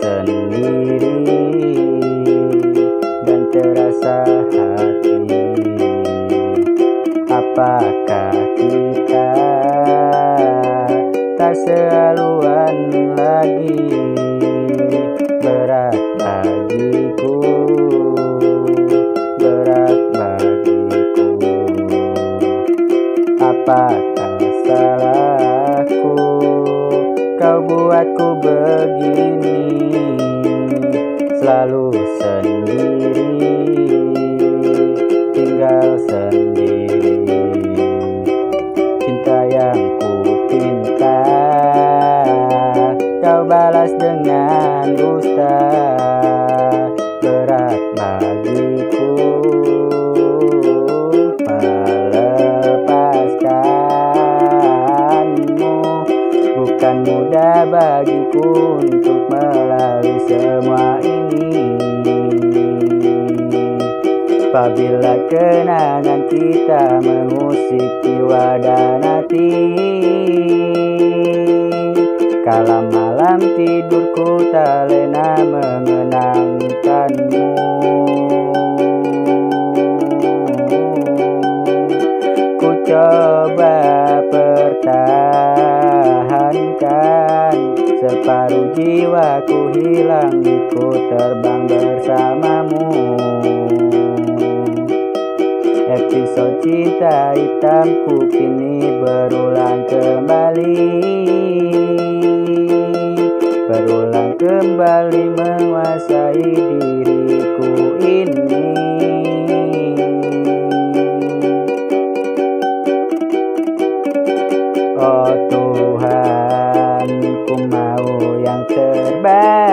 sendiri dan terasa hati. Apakah kita tak sehaluan lagi? Berat bagiku berat bagiku. Apakah salahku kau buatku begini? Selalu sendiri Tinggal sendiri. Cinta yang ku pinta Kau balas dengan dusta Berat bagiku. Melepaskanmu. Bukan mudah bagiku untuk melalui semua ini Apabila kenangan kita mengusik jiwa dan hati Kala malam tidurku tak lena mengenangkanmu. Ku coba pertahankan Separuh jiwaku hilang ikut terbang bersamamu Episode cinta hitamku kini berulang kembali. Berulang kembali menguasai diriku ini. Oh Tuhan ku mau yang terbaik.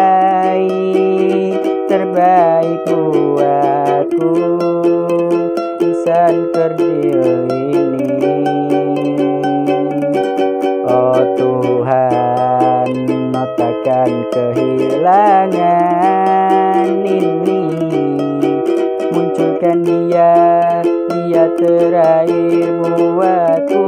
Terbaik buatku Ini munculkan niat niat terakhir buatku.